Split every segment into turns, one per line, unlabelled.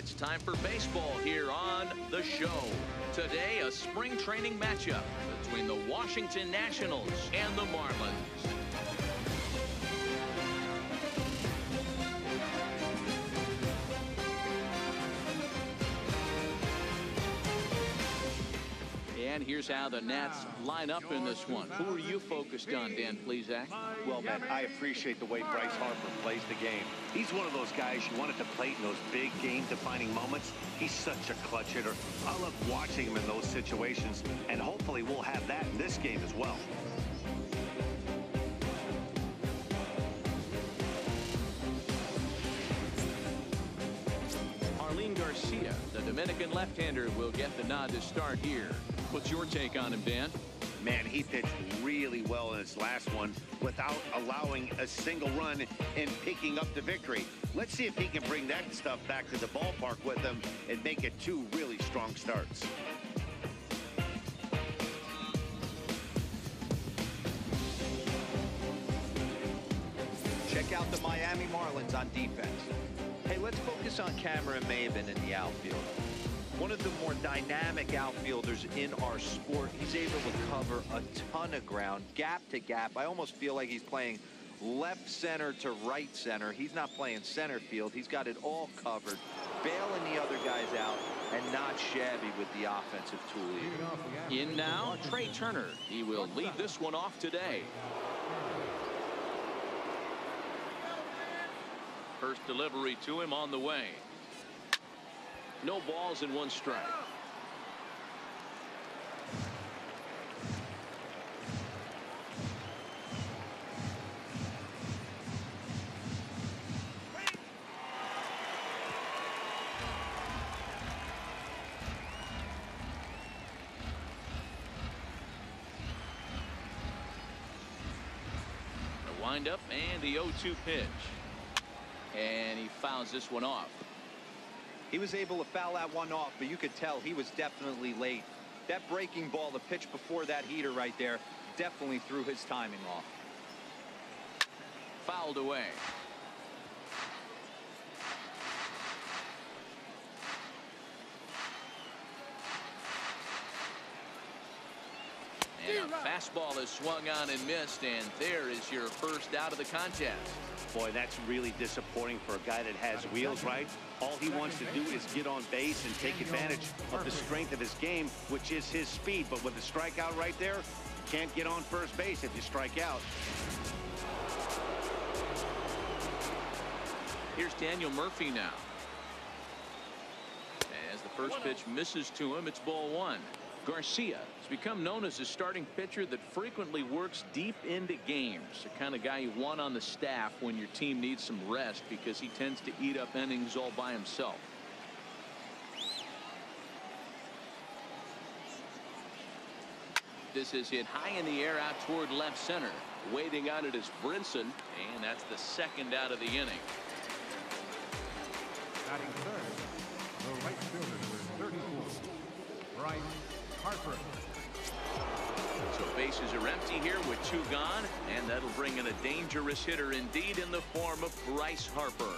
It's time for baseball here on The Show. Today, a spring training matchup between the Washington Nationals and the Marlins. The Nats line up in this one. Who are you focused on, Dan Plesac?
Well, man, I appreciate the way Bryce Harper plays the game. He's one of those guys you want at the plate in those big game-defining moments. He's such a clutch hitter. I love watching him in those situations, and hopefully we'll have that in this game as well.
Garcia, the Dominican left-hander, will get the nod to start here. What's your take on him, Dan?
Man, he pitched really well in his last one without allowing a single run and picking up the victory. Let's see if he can bring that stuff back to the ballpark with him and make it two really strong starts.
Check out the Miami Marlins on defense. Hey, let's focus on Cameron Maybin in the outfield. One of the more dynamic outfielders in our sport. He's able to cover a ton of ground, gap to gap. I almost feel like he's playing left center to right center. He's not playing center field. He's got it all covered, bailing the other guys out, and not shabby with the offensive tool either.
In now, Trea Turner. He will lead this one off today. First delivery to him on the way. No balls in one strike. The windup and the 0-2 pitch. And he fouls this one off.
He was able to foul that one off, but you could tell he was definitely late. That breaking ball, the pitch before that heater right there, definitely threw his timing off.
Fouled away. And a fastball is swung on and missed, and there is your first out of the contest.
Boy, that's really disappointing for a guy that has wheels, right? All he wants to do is get on base and take advantage of the strength of his game, which is his speed. But with the strikeout right there, you can't get on first base if you strike out.
Here's Daniel Murphy now. As the first pitch misses to him, it's ball one. Garcia has become known as a starting pitcher that frequently works deep into games. The kind of guy you want on the staff when your team needs some rest because he tends to eat up innings all by himself. This is hit high in the air out toward left center. Waiting on it is Brinson, and that's the second out of the inning.
Batting third, the right fielder, number 34, Bryce Harper.
So bases are empty here with two gone, and that'll bring in a dangerous hitter indeed in the form of Bryce Harper.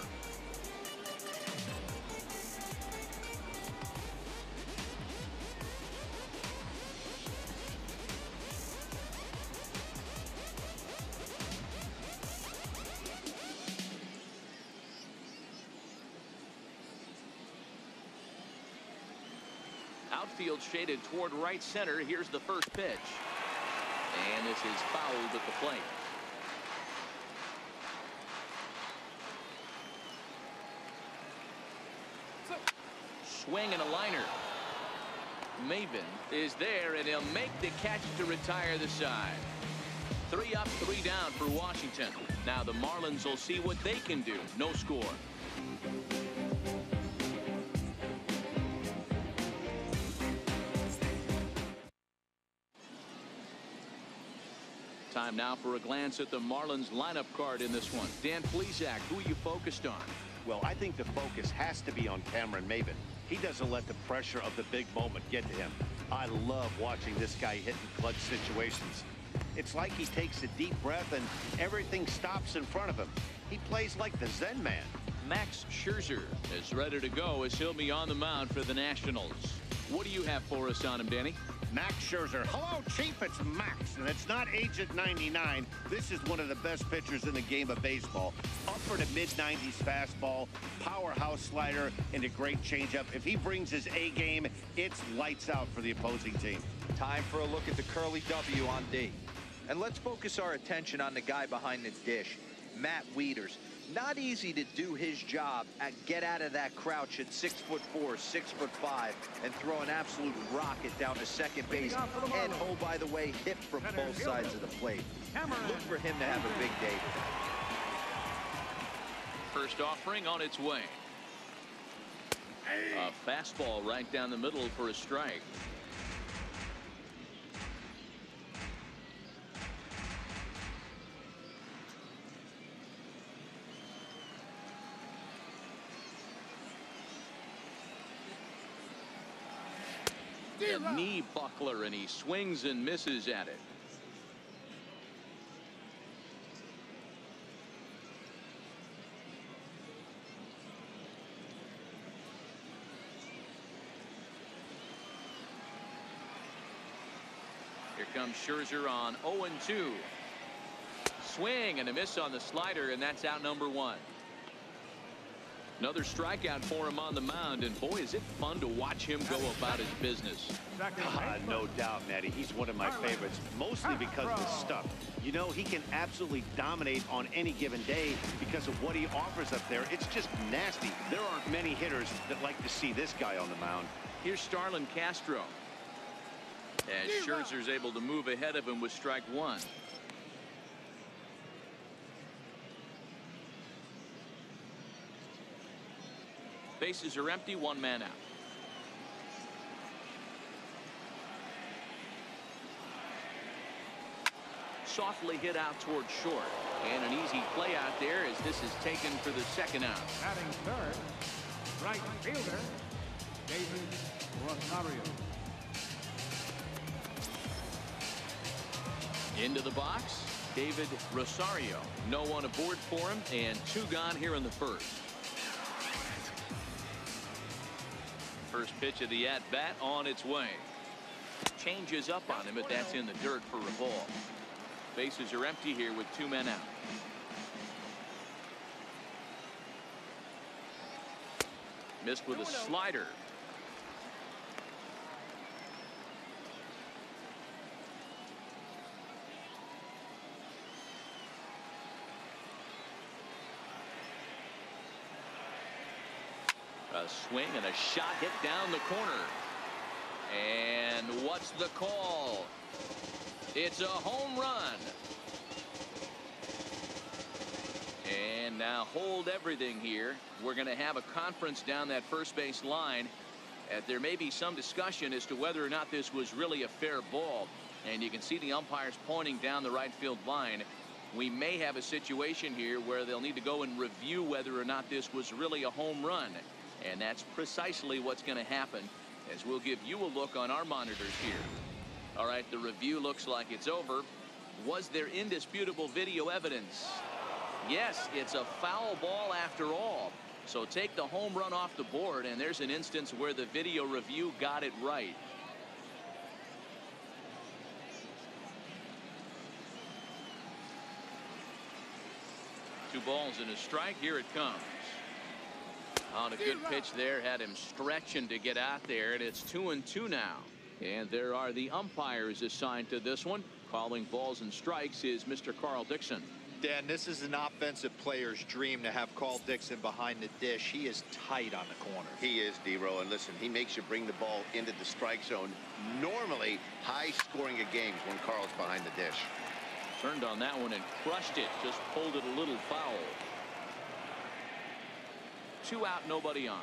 Outfield shaded toward right center. Here's the first pitch. And this is fouled at the plate. Swing and a liner. Maybin is there, and he'll make the catch to retire the side. Three up, three down for Washington. Now the Marlins will see what they can do. No score. Time now for a glance at the Marlins lineup card in this one. Dan Plesac, who are you focused on?
Well, I think the focus has to be on Cameron Maybin. He doesn't let the pressure of the big moment get to him. I love watching this guy hit in clutch situations. It's like he takes a deep breath and everything stops in front of him. He plays like the Zen man.
Max Scherzer is ready to go as he'll be on the mound for the Nationals. What do you have for us on him, Danny?
Max Scherzer. Hello, Chief. It's Max, and it's not Agent 99. This is one of the best pitchers in the game of baseball. Upper to mid-90s fastball, powerhouse slider, and a great changeup. If he brings his A game, it's lights out for the opposing team.
Time for a look at the curly W on D. And let's focus our attention on the guy behind the dish, Matt Wieters. Not easy to do his job at get out of that crouch at six foot four, six foot five, and throw an absolute rocket down to second base. And oh, by the way, hit from both sides of the plate. Look for him to have a big day.
First offering on its way. A fastball right down the middle for a strike. A knee buckler and he swings and misses at it. Here comes Scherzer on 0-2. Swing and a miss on the slider, and that's out number one. Another strikeout for him on the mound, and boy, is it fun to watch him go about his business.
No doubt, Matty. He's one of my favorites, mostly because of his stuff. You know, he can absolutely dominate on any given day because of what he offers up there. It's just nasty. There aren't many hitters that like to see this guy on the mound.
Here's Starlin Castro. As Scherzer's able to move ahead of him with strike one. Bases are empty, one man out. Softly hit out toward short. And an easy play out there as this is taken for the second out.
Batting third, right fielder, David Rosario.
Into the box, David Rosario. No one aboard for him, and two gone here in the first. First pitch of the at-bat on its way. Changes up on him, but that's in the dirt for a ball. Bases are empty here with two men out. Missed with a slider. A swing and a shot hit down the corner. And what's the call? It's a home run. And now hold everything here. We're going to have a conference down that first base line. Uh, there may be some discussion as to whether or not this was really a fair ball. And you can see the umpires pointing down the right field line. We may have a situation here where they'll need to go and review whether or not this was really a home run. And that's precisely what's going to happen as we'll give you a look on our monitors here. All right, the review looks like it's over. Was there indisputable video evidence? Yes, it's a foul ball after all. So take the home run off the board, and there's an instance where the video review got it right. Two balls and a strike. Here it comes. On a good pitch there, had him stretching to get out there, and it's two and two now. And there are the umpires assigned to this one. Calling balls and strikes is Mr. Carl Dixon.
Dan, this is an offensive player's dream to have Carl Dixon behind the dish. He is tight on the corner.
He is, D-Row. And listen, he makes you bring the ball into the strike zone. Normally, high scoring of games when Carl's behind the dish.
Turned on that one and crushed it. Just pulled it a little foul. Two out, nobody on.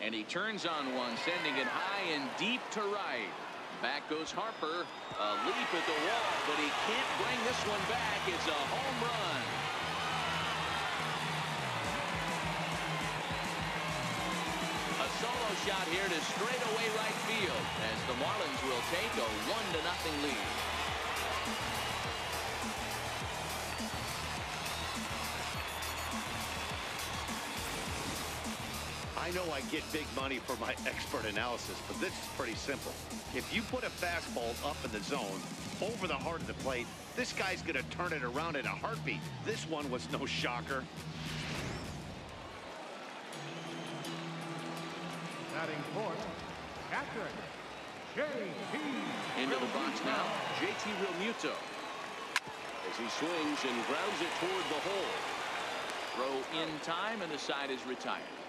And he turns on one, sending it high and deep to right. Back goes Harper. A leap at the wall, but he can't bring this one back. It's a home run. A solo shot here to straightaway right field as the Marlins will take a one to nothing lead.
Know I get big money for my expert analysis, but this is pretty simple. If you put a fastball up in the zone, over the heart of the plate, this guy's going to turn it around in a heartbeat. This one was no shocker.
Batting fourth, catcher, J.T.
Into the box now, JT Realmuto. As he swings and grounds it toward the hole. Throw in time, and the side is retired.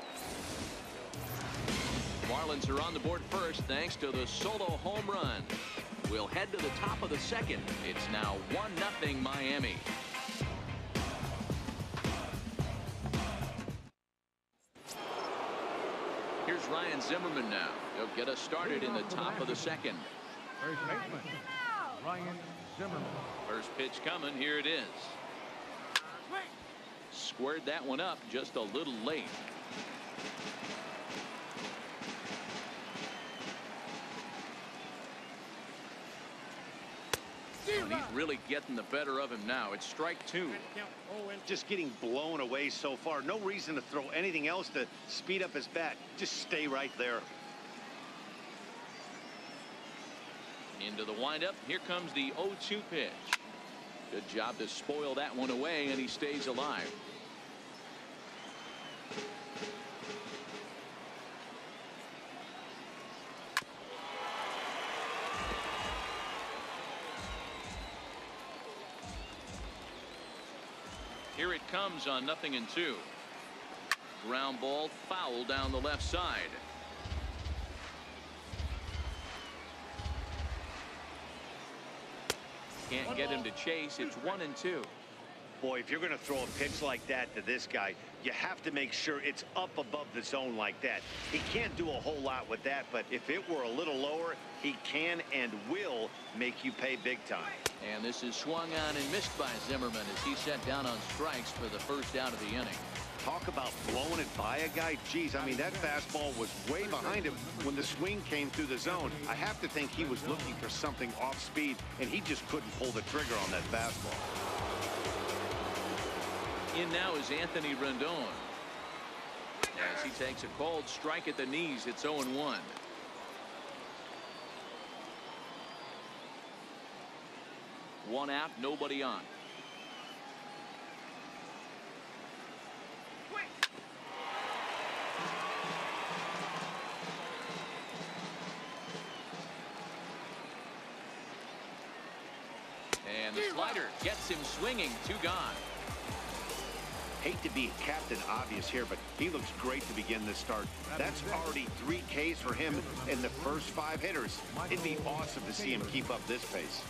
Marlins are on the board first thanks to the solo home run. We'll head to the top of the second. It's now 1-0 Miami. Here's Ryan Zimmerman now. He'll get us started in the top of the second.
First baseman, Ryan Zimmerman.
First pitch coming. Here it is. Squared that one up just a little late. Really getting the better of him now. It's strike two.
Just getting blown away so far. No reason to throw anything else to speed up his bat. Just stay right there.
Into the windup. Here comes the 0-2 pitch. Good job to spoil that one away, and he stays alive. Comes on nothing and two. Ground ball foul down the left side. Can't get him to chase. It's one and two.
Boy, if you're going to throw a pitch like that to this guy, you have to make sure it's up above the zone like that. He can't do a whole lot with that, but if it were a little lower, he can and will make you pay big time.
And this is swung on and missed by Zimmerman as he set down on strikes for the first out of the inning.
Talk about blowing it by a guy. Geez, I mean, that fastball was way behind him when the swing came through the zone. I have to think he was looking for something off speed, and he just couldn't pull the trigger on that fastball.
In now is Anthony Rendon. As he takes a cold strike at the knees, it's 0-1. One out, nobody on. And the slider gets him swinging, two gone.
Hate to be Captain Obvious here, but he looks great to begin this start. That's already three Ks for him in the first five hitters. It'd be awesome to see him keep up this pace.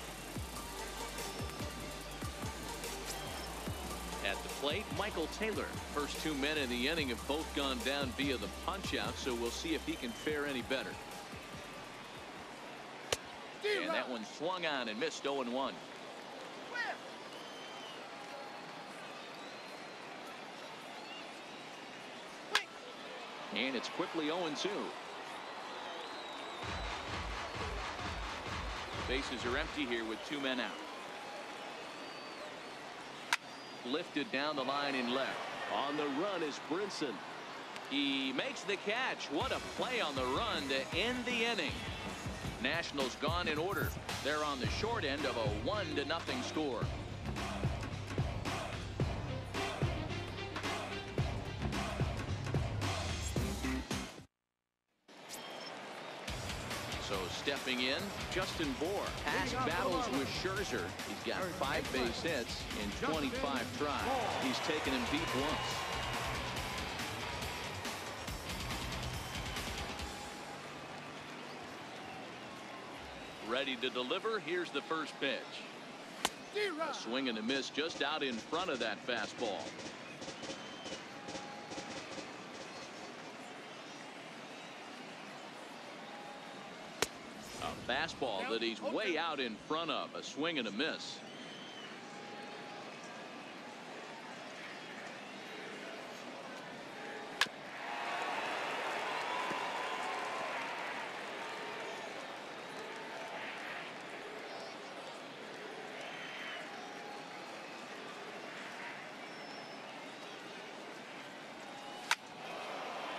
At the plate, Michael Taylor. First two men in the inning have both gone down via the punch-out, so we'll see if he can fare any better. And that one swung on and missed 0-1. And it's quickly 0-2. Bases are empty here with two men out. Lifted down the line in left. On the run is Brinson. He makes the catch. What a play on the run to end the inning. Nationals gone in order. They're on the short end of a one to nothing score. In, Justin Bour. Past battles with Scherzer. He's got five base hits in 25 tries. He's taken him deep once. Ready to deliver. Here's the first pitch. A swing and a miss just out in front of that fastball. a fastball that he's way out in front of. A swing and a miss.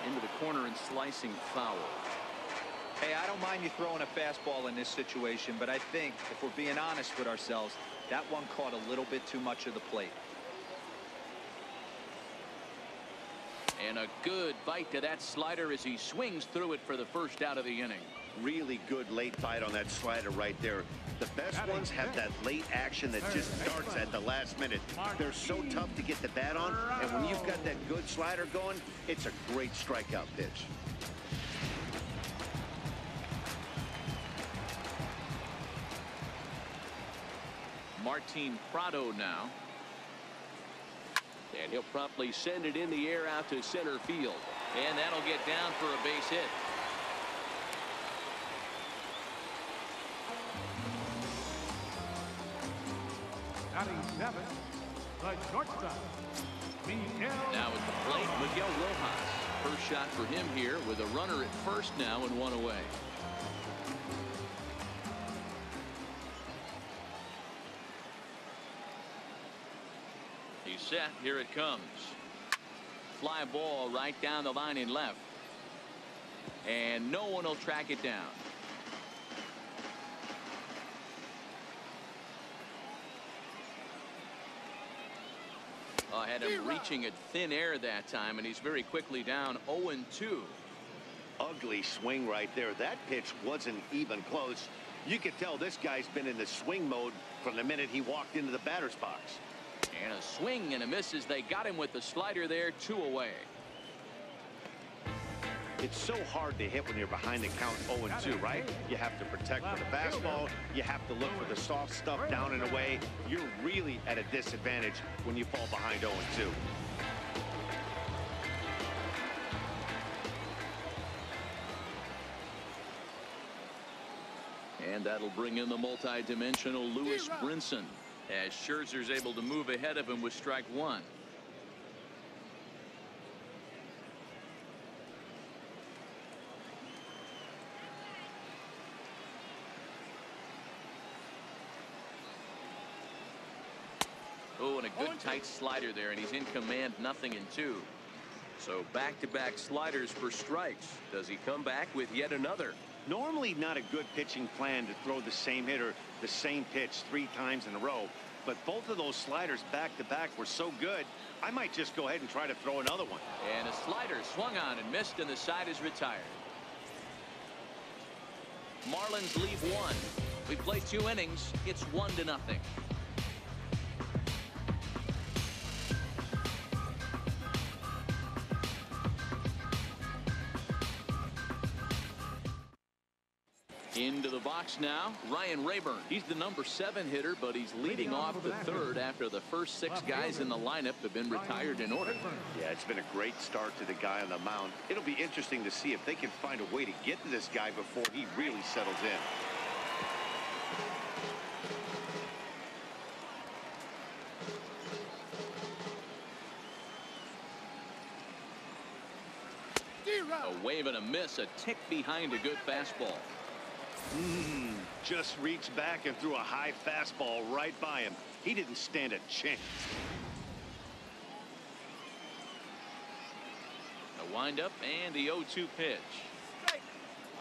into the corner and slicing foul.
Hey, I don't mind you throwing a fastball in this situation, but I think if we're being honest with ourselves, that one caught a little bit too much of the plate.
And a good bite to that slider as he swings through it for the first out of the inning.
Really good late bite on that slider right there. The best ones have that late action that just starts at the last minute. They're so tough to get the bat on, and when you've got that good slider going, it's a great strikeout pitch.
Martin Prado now. And he'll promptly send it in the air out to center field. And that'll get down for a base hit.
Batting seventh, the shortstop, Miguel.
Now at the plate, Miguel Rojas. First shot for him here with a runner at first now and one away. Set. Here it comes. Fly ball right down the line and left. And no one will track it down. Uh, had him reaching at thin air that time, and he's very quickly down 0-2.
Ugly swing right there. That pitch wasn't even close. You could tell this guy's been in the swing mode from the minute he walked into the batter's box.
And a swing and a miss as they got him with the slider there, two away.
It's so hard to hit when you're behind the count 0-2, right? You have to protect for the fastball. You have to look for the soft stuff down and away. You're really at a disadvantage when you fall behind 0-2.
And that'll bring in the multi-dimensional Lewis Brinson as Scherzer's able to move ahead of him with strike one. Oh, and a good tight slider there, and he's in command, nothing in two. So back-to-back -back sliders for strikes. Does he come back with yet another?
Normally not a good pitching plan to throw the same hitter the same pitch three times in a row. But both of those sliders back-to-back were so good, I might just go ahead and try to throw another one.
And a slider swung on and missed, and the side is retired. Marlins leave one. We play two innings. It's one to nothing. Box now, Ryan Raburn. He's the number seven hitter, but he's leading off the third after the first six guys in the lineup have been retired in order.
Yeah, it's been a great start to the guy on the mound. It'll be interesting to see if they can find a way to get to this guy before he really settles in.
A wave and a miss, a tick behind a good fastball.
Mm, just reached back and threw a high fastball right by him. He didn't stand a chance.
A windup and the 0-2 pitch.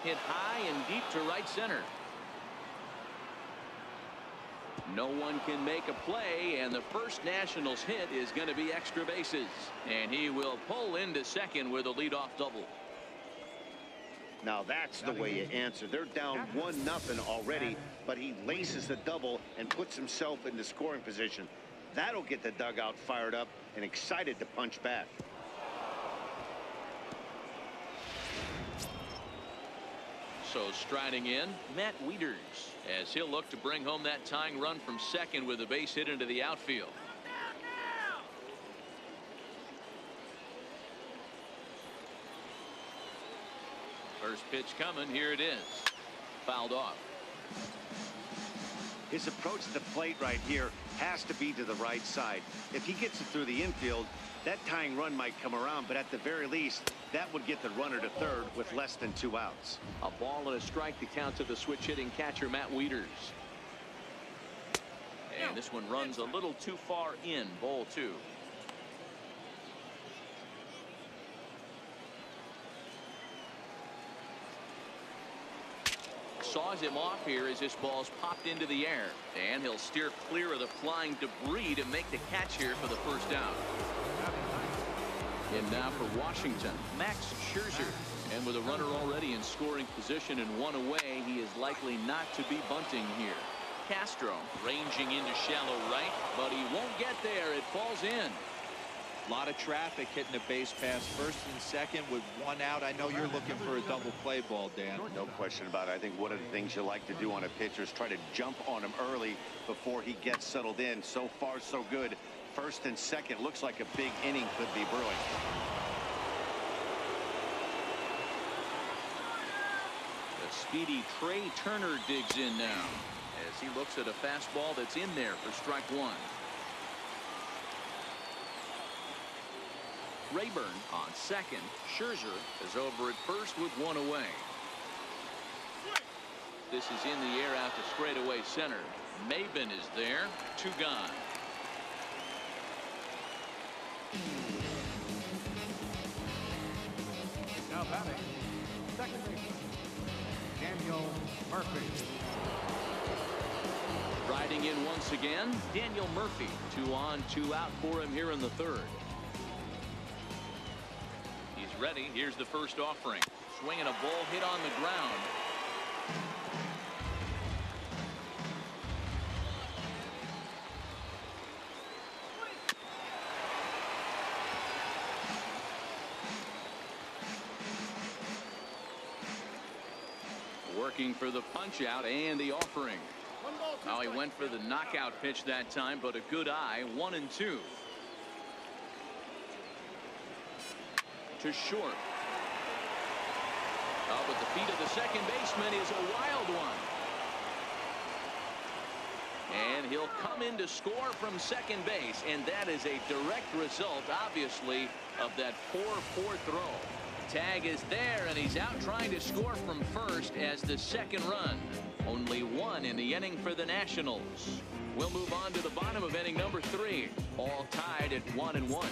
Hit high and deep to right center. No one can make a play, and the first Nationals hit is going to be extra bases. And he will pull into second with a leadoff double.
Now that's the way you answer. They're down one nothing already, but he laces the double and puts himself in the scoring position. That'll get the dugout fired up and excited to punch back.
So striding in, Matt Wieters, as he'll look to bring home that tying run from second with a base hit into the outfield. First pitch coming. Here it is. Fouled off.
His approach to the plate right here has to be to the right side. If he gets it through the infield, that tying run might come around, but at the very least, that would get the runner to third with less than two outs.
A ball and a strike to count to the switch hitting catcher Matt Wieters. And this one runs a little too far in ball two. Saws him off here as this ball's popped into the air. And he'll steer clear of the flying debris to make the catch here for the first down. And now for Washington, Max Scherzer. And with a runner already in scoring position and one away, he is likely not to be bunting here. Castro ranging into shallow right, but he won't get there. It falls in.
A lot of traffic hitting the base pass first and second with one out. I know you're looking for a double play ball, Dan.
No question about it. I think one of the things you like to do on a pitcher is try to jump on him early before he gets settled in. So far, so good. First and second looks like a big inning could be brewing.
The speedy Trea Turner digs in now as he looks at a fastball that's in there for strike one. Raburn on second. Scherzer is over at first with one away. This is in the air out to straightaway center. Maybin is there. Two gone.
Now batting, second baseman, Daniel Murphy.
Riding in once again, Daniel Murphy. Two on, two out for him here in the third. Ready. Here's the first offering. Swinging a ball hit on the ground. Working for the punch out and the offering. Now he went for the knockout pitch that time, but a good eye, one and two. To short. At the feet of the second baseman is a wild one. And he'll come in to score from second base, and that is a direct result, obviously, of that 4-4 throw. Tag is there, and he's out trying to score from first as the second run. Only one in the inning for the Nationals. We'll move on to the bottom of inning number three. All tied at one and one.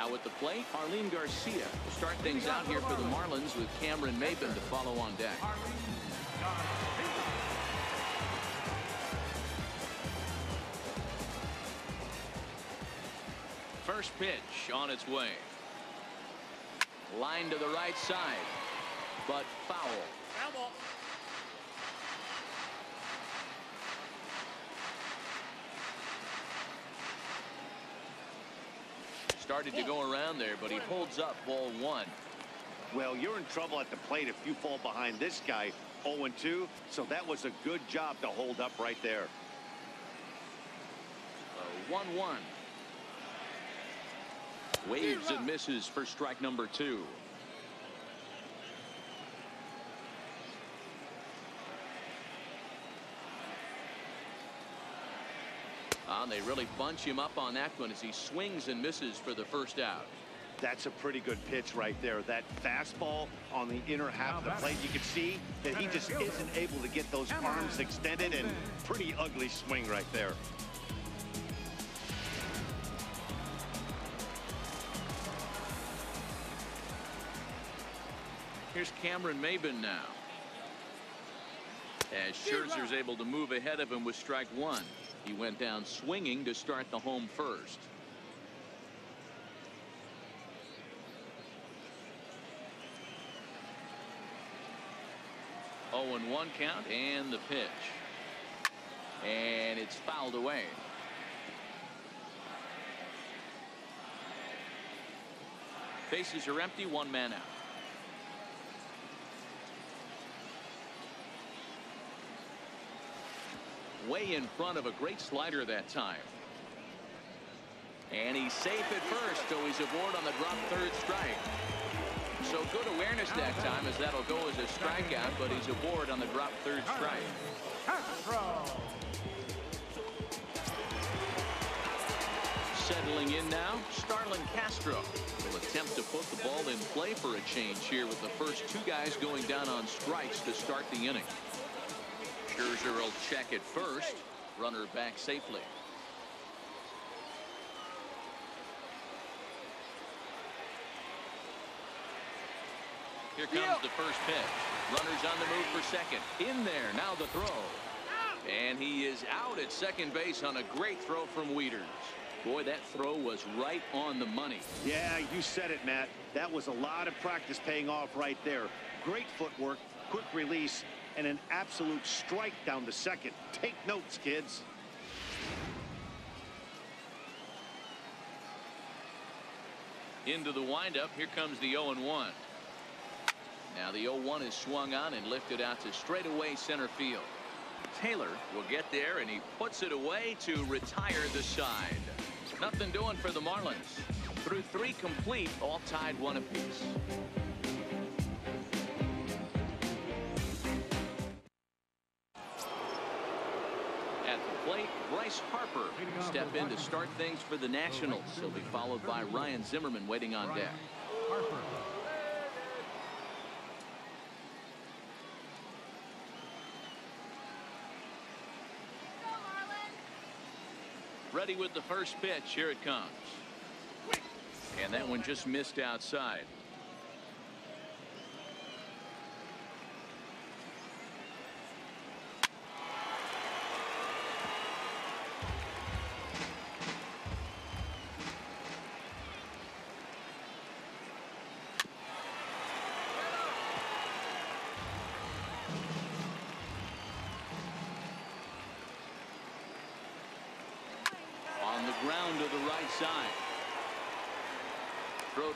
Now at the plate, Jarlin Garcia will start things out here for the Marlins with Cameron Maybin to follow on deck. First pitch on its way. Line to the right side, but foul. Started to go around there, but he holds up ball one.
Well, you're in trouble at the plate if you fall behind this guy 0-2, so that was a good job to hold up right there.
Uh, 1-1. Waves and misses for strike number two. Uh, they really bunch him up on that one as he swings and misses for the first out.
That's a pretty good pitch right there. That fastball on the inner half of the plate. You can see that he just isn't able to get those arms extended and pretty ugly swing right there.
Here's Cameron Maybin now. As Scherzer's able to move ahead of him with strike one. He went down swinging to start the home first. Oh and 1 count and the pitch. And it's fouled away. Bases are empty, one man out. Way in front of a great slider that time. And he's safe at first, so he's aboard on the drop third strike. So good awareness that time as that'll go as a strikeout, but he's aboard on the drop third strike. Settling in now, Starlin Castro will attempt to put the ball in play for a change here with the first two guys going down on strikes to start the inning. Scherzer will check it first. Runner back safely. Here comes the first pitch. Runners on the move for second. In there. Now the throw. And he is out at second base on a great throw from Wieters. Boy, that throw was right on the money.
Yeah, you said it, Matt. That was a lot of practice paying off right there. Great footwork, quick release, and an absolute strike down the second. Take notes, kids.
Into the windup. Here comes the 0-1. Now the 0-1 is swung on and lifted out to straightaway center field. Taylor will get there and he puts it away to retire the side. Nothing doing for the Marlins. Through three complete, all tied one apiece. In to start things for the Nationals. He'll be followed by Ryan Zimmerman waiting on deck.
Harper.
Ready with the first pitch. Here it comes. And that one just missed outside.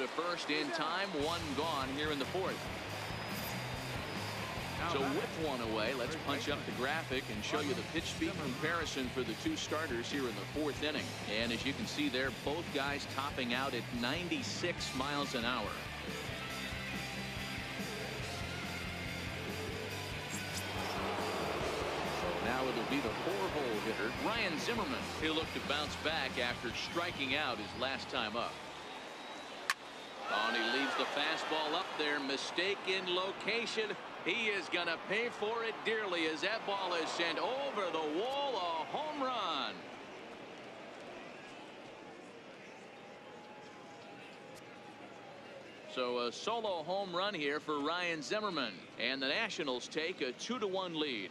To first in time. One gone here in the fourth. So with one away, let's punch up the graphic and show you the pitch speed comparison for the two starters here in the fourth inning. And as you can see there, both guys topping out at 96 miles an hour. So Now it'll be the four-hole hitter, Ryan Zimmerman. He'll look to bounce back after striking out his last time up. Oh, and he leaves the fastball up there. Mistake in location. He is going to pay for it dearly as that ball is sent over the wall. A home run. So a solo home run here for Ryan Zimmerman. And the Nationals take a 2 to 1 lead.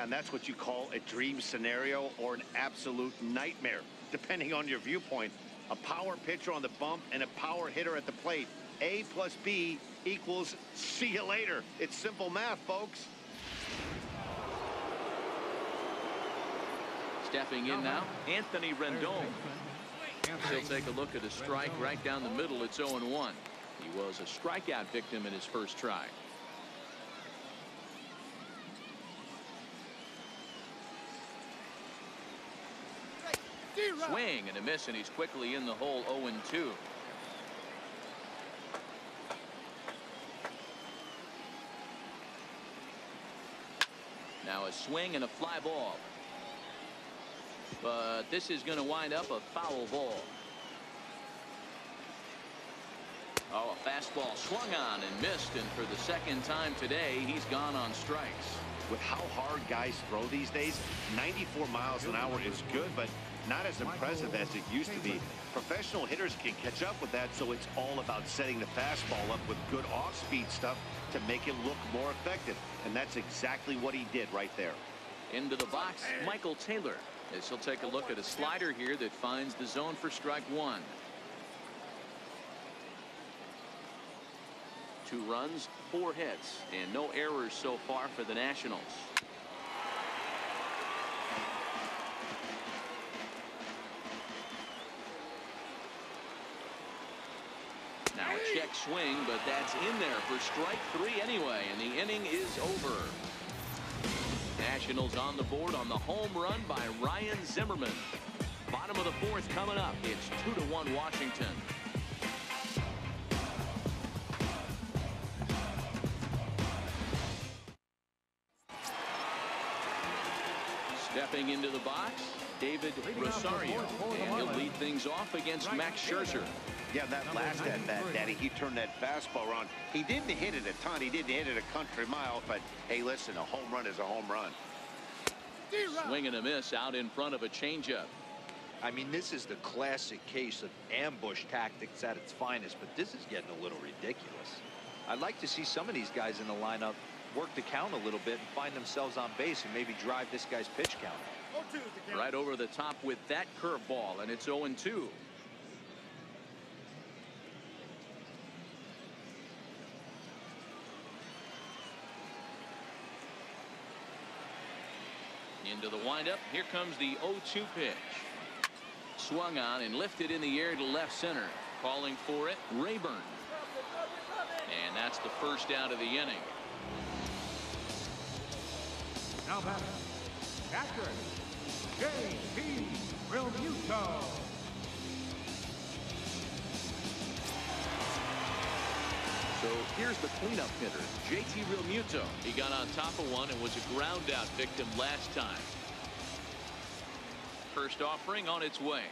Yeah, and that's what you call a dream scenario or an absolute nightmare, depending on your viewpoint. A power pitcher on the bump and a power hitter at the plate. A plus B equals see you later. It's simple math, folks.
Stepping in now, uh-huh. Anthony Rendon. He'll take a look at a strike right down the middle. It's 0-1. He was a strikeout victim in his first try. Swing and a miss, and he's quickly in the hole 0-2. Now a swing and a fly ball. But this is going to wind up a foul ball. Oh, a fastball swung on and missed, and for the second time today, he's gone on strikes.
With how hard guys throw these days, 94 miles an hour is good, but not as impressive as it used to be. Professional hitters can catch up with that, so it's all about setting the fastball up with good off-speed stuff to make it look more effective. And that's exactly what he did right there.
Into the box, Michael Taylor. As he'll take a look at a slider here that finds the zone for strike one. Two runs, four hits, and no errors so far for the Nationals. Check swing, but that's in there for strike three anyway, and the inning is over. Nationals on the board on the home run by Ryan Zimmerman. Bottom of the fourth coming up. It's two to one Washington. Stepping into the box, David Rosario. And he'll lead things off against Max Scherzer.
Yeah, that last at bat, Daddy, he turned that fastball around. He didn't hit it a ton. He didn't hit it a country mile. But, hey, listen, a home run is a home run.
Swing and a miss out in front of a changeup.
I mean, this is the classic case of ambush tactics at its finest, but this is getting a little ridiculous. I'd like to see some of these guys in the lineup work the count a little bit and find themselves on base and maybe drive this guy's pitch count.
Right over the top with that curveball, and it's 0-2. Into the windup. Here comes the 0-2 pitch. Swung on and lifted in the air to left center. Calling for it, Raburn. And that's the first out of the inning.
Now batter, catcher, J.T. Realmuto.
So here's the cleanup hitter, JT Realmuto. He got on top of one and was a ground out victim last time. First offering on its way.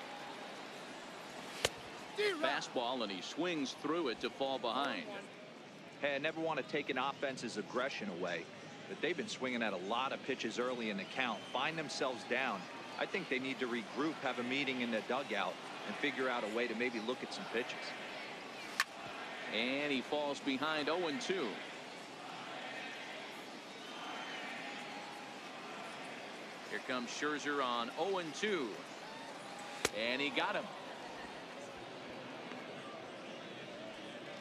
Fastball and he swings through it to fall behind.
Hey, I never want to take an offense's aggression away, but they've been swinging at a lot of pitches early in the count, find themselves down. I think they need to regroup, have a meeting in the dugout, and figure out a way to maybe look at some pitches.
And he falls behind 0-2. Here comes Scherzer on 0-2. And he got him.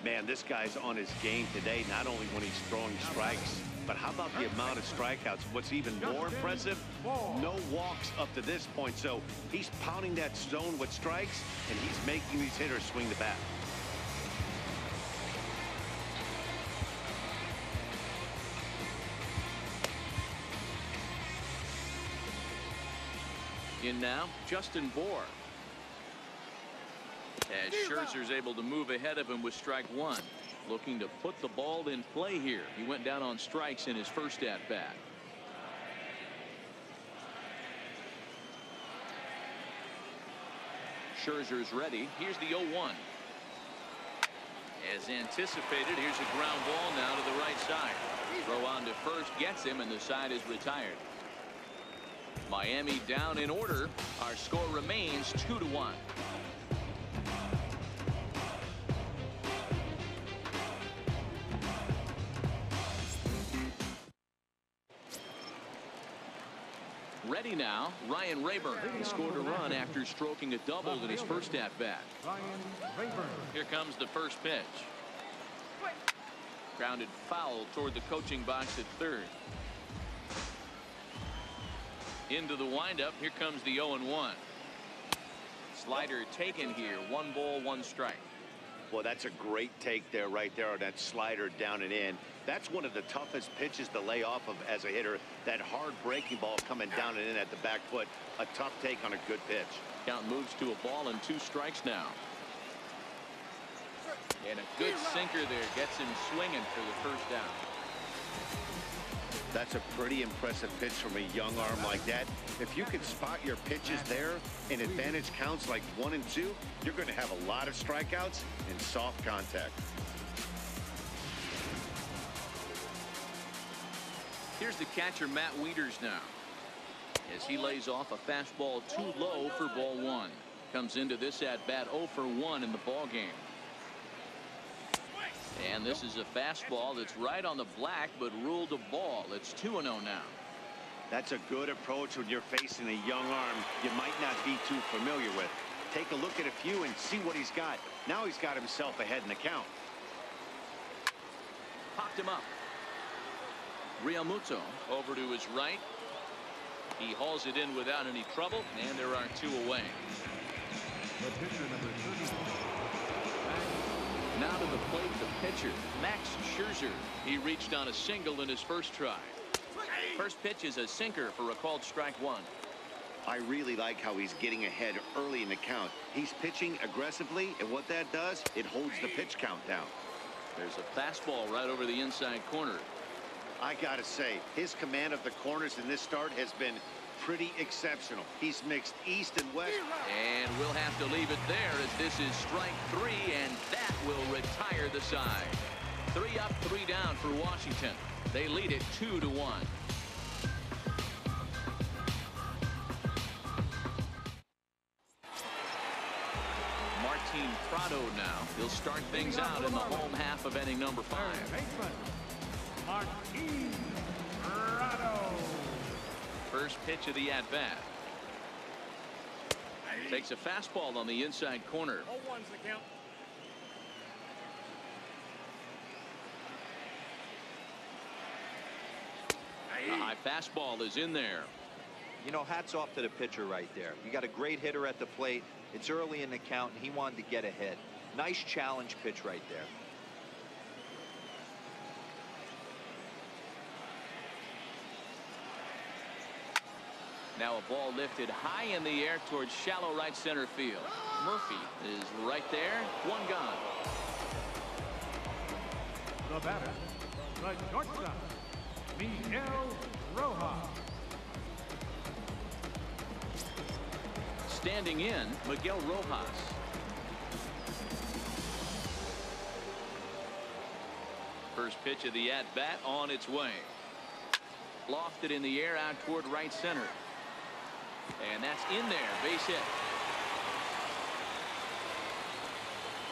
Man, this guy's on his game today, not only when he's throwing strikes, but how about the amount of strikeouts? What's even more impressive, no walks up to this point. So he's pounding that zone with strikes, and he's making these hitters swing the bat.
In now, Justin Bour. As Scherzer's able to move ahead of him with strike one. Looking to put the ball in play here. He went down on strikes in his first at bat. Scherzer's ready. Here's the 0-1. As anticipated, here's a ground ball now to the right side. Throw on to first gets him, and the side is retired. Miami down in order. Our score remains 2 to 1. Ready now, Ryan Raburn. He scored a run after stroking a double in his first at bat.
Ryan Raburn.
Here comes the first pitch. Grounded foul toward the coaching box at third. Into the windup. Here comes the 0 1. Slider taken here. One ball, one strike.
Well, that's a great take there, right there on that slider down and in. That's one of the toughest pitches to lay off of as a hitter. That hard breaking ball coming down and in at the back foot. A tough take on a good pitch.
Count moves to a ball and two strikes now. And a good sinker there gets him swinging for the first down.
That's a pretty impressive pitch from a young arm like that. If you can spot your pitches there in advantage counts like one and two, you're going to have a lot of strikeouts and soft contact.
Here's the catcher, Matt Wieters now. As he lays off a fastball too low for ball one. Comes into this at bat 0 for 1 in the ball game. And this is a fastball that's right on the black but ruled a ball. It's 2 0 now.
That's a good approach when you're facing a young arm you might not be too familiar with. Take a look at a few and see what he's got. Now he's got himself ahead in the count.
Popped him up. Realmuto over to his right. He hauls it in without any trouble, and there are two away.
The pitcher number 34.
Now to the plate, the pitcher, Max Scherzer. He reached on a single in his first try. First pitch is a sinker for a called strike one.
I really like how he's getting ahead early in the count. He's pitching aggressively, and what that does, it holds the pitch count down.
There's a fastball right over the inside corner.
I got to say, his command of the corners in this start has been pretty exceptional. He's mixed east and west.
And we'll have to leave it there as this is strike three, and that will retire the side. Three up, three down for Washington. They lead it two to one. Martin Prado now. He'll start things out in the home half of inning number five.
Baseman, Martin Prado.
First pitch of the at-bat. Takes a fastball on the inside corner.
Oh, one's the count.
A high fastball is in there.
You know, hats off to the pitcher right there. You got a great hitter at the plate. It's early in the count, and he wanted to get ahead. Nice challenge pitch right there.
Now a ball lifted high in the air towards shallow right center field. Murphy is right there. One gone.
The batter, the shortstop, Miguel Rojas.
Standing in, Miguel Rojas. First pitch of the at-bat on its way. Lofted in the air out toward right center. And that's in there. Base hit.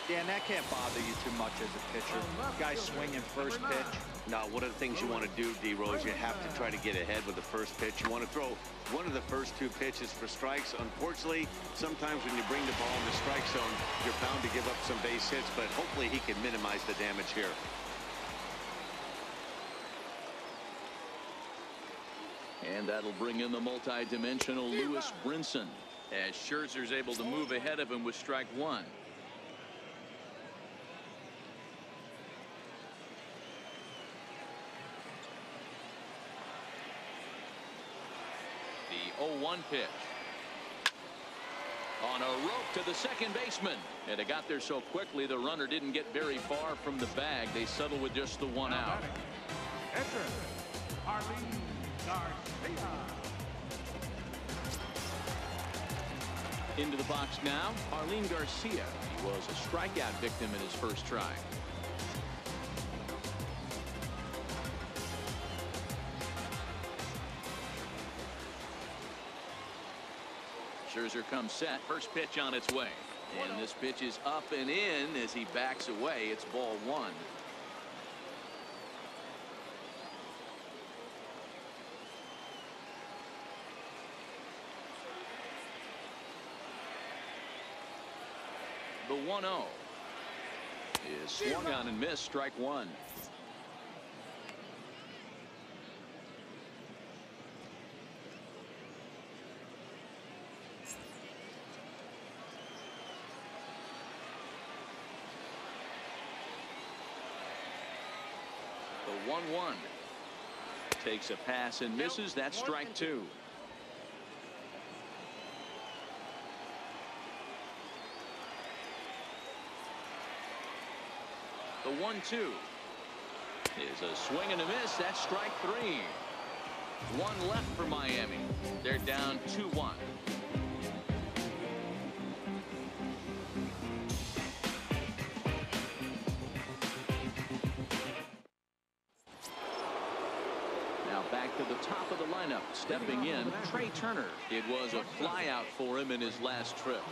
Dan, that can't bother you too much as a pitcher. Guy swinging first pitch.
Now, one of the things you want to do, D-Rose, you have to try to get ahead with the first pitch. You want to throw one of the first two pitches for strikes. Unfortunately, sometimes when you bring the ball in the strike zone, you're bound to give up some base hits, but hopefully he can minimize the damage here.
And that'll bring in the multi-dimensional Lewis Brinson as Scherzer's able to move ahead of him with strike one. The 0-1 pitch. On a rope to the second baseman. And it got there so quickly the runner didn't get very far from the bag. They settle with just the one out.
Catcher, Jarlin Garcia.
Into the box now, Jarlin Garcia. He was a strikeout victim in his first try. Scherzer comes set. First pitch on its way. And this pitch is up and in as he backs away. It's ball one. The 1-0 is swung on and missed strike one. The 1-1 takes a pass and misses. That's strike two. 1-2 is a swing and a miss. That's strike three. One left for Miami. They're down 2-1. Now back to the top of the lineup. Stepping in, Trea Turner. It was a flyout for him in his last trip.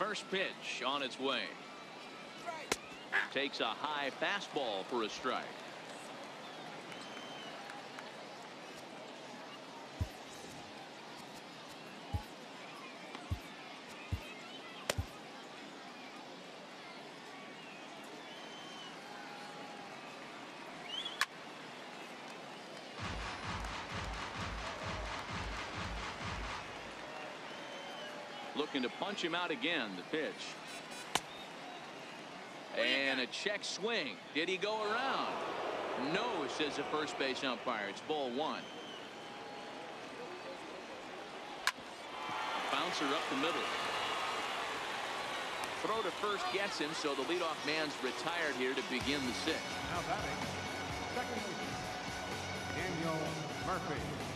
First pitch on its way. Takes a high fastball for a strike. Looking to punch him out again. The pitch. And a check swing. Did he go around? No, says the first base umpire. It's ball one. Bouncer up the middle. throw to first gets him, so the leadoff man's retired here to begin the sixth.
Now batting, second Daniel Murphy.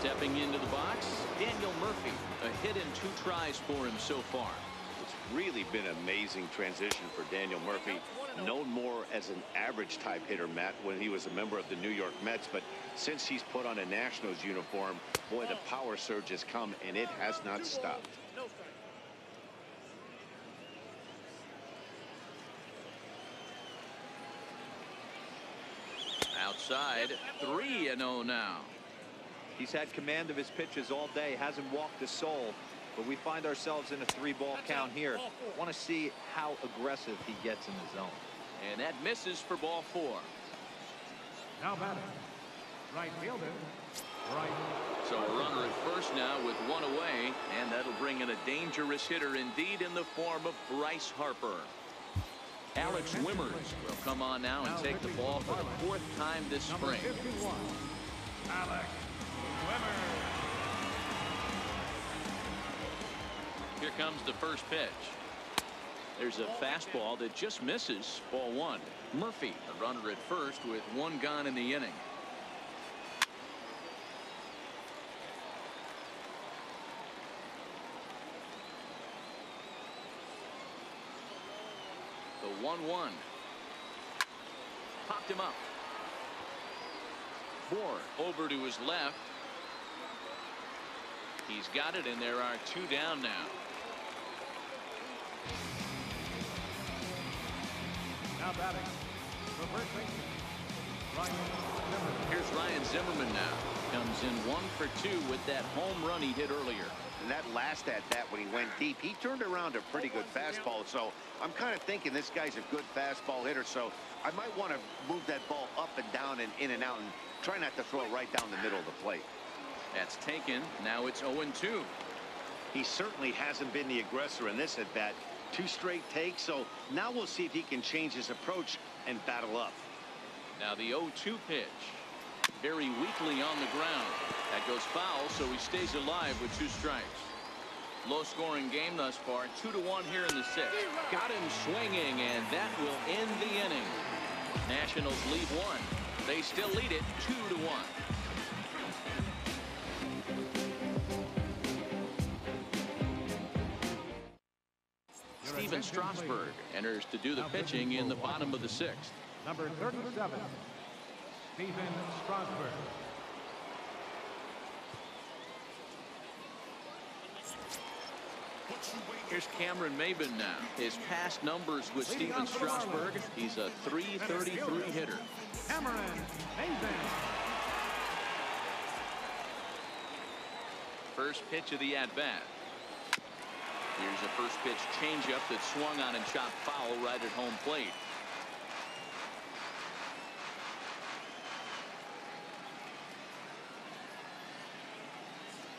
Stepping into the box, Daniel Murphy. A hit and two tries for him so far.
It's really been an amazing transition for Daniel Murphy, known more as an average type hitter, Matt, when he was a member of the New York Mets. But since he's put on a Nationals uniform, boy, the power surge has come, and it has not stopped.
Outside, 3-0 now.
He's had command of his pitches all day, hasn't walked a soul, but we find ourselves in a three-ball count here. Want to see how aggressive he gets in the zone.
And that misses for ball four.
Now batting, right fielder, right.
So a runner at first now with one away, and that'll bring in a dangerous hitter indeed in the form of Bryce Harper. Alex Wimmers will come on now and take the ball for the fourth time this spring.
Alex
Here comes the first pitch. There's a fastball that just misses ball one. Murphy, a runner at first with one gone in the inning. The 1 1. Popped him up. Bour over to his left. He's got it, and there are two down now.
Now batting, the first Ryan
Here's Ryan Zimmerman now. Comes in one for two with that home run he hit earlier.
And that last at bat when he went deep, he turned around a pretty good fastball. So I'm kind of thinking this guy's a good fastball hitter. So I might want to move that ball up and down and in and out and try not to throw it right down the middle of the plate.
That's taken. Now it's 0-2.
He certainly hasn't been the aggressor in this at bat. Two straight takes. So now we'll see if he can change his approach and battle up.
Now the 0-2 pitch. Very weakly on the ground. That goes foul, so he stays alive with two strikes. Low scoring game thus far. Two to one here in the sixth. Got him swinging, and that will end the inning. Nationals lead one. They still lead it two to one.
Stephen
Strasburg enters to do the pitching in the bottom of the sixth.
Number 37, Stephen Strasburg.
Here's Cameron Maybin now. His past numbers with Steven
off for the
Strasburg. He's a 333 hitter.
Cameron Maybin.
First pitch of the at-bat. Here's a first pitch changeup that swung on and chopped foul right at home plate.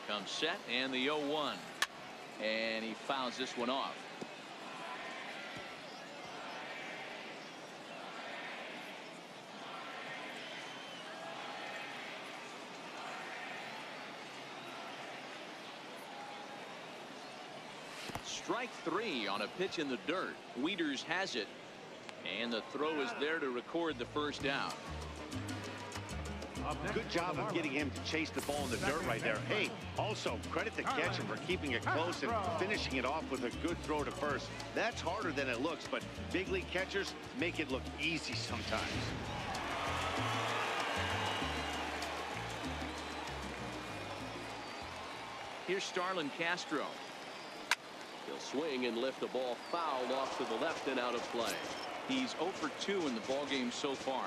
Comes set and the 0-1. And he fouls this one off. Strike three on a pitch in the dirt. Wieters has it. And the throw is there to record the first out.
Up
Good job of getting him to chase the ball in the dirt right there. Hey, also credit the catcher for keeping it close and finishing it off with a good throw to first. That's harder than it looks, but big league catchers make it look easy sometimes.
Here's Starlin Castro. Swing and lift the ball foul off to the left and out of play. He's 0 for 2 in the ball game so far.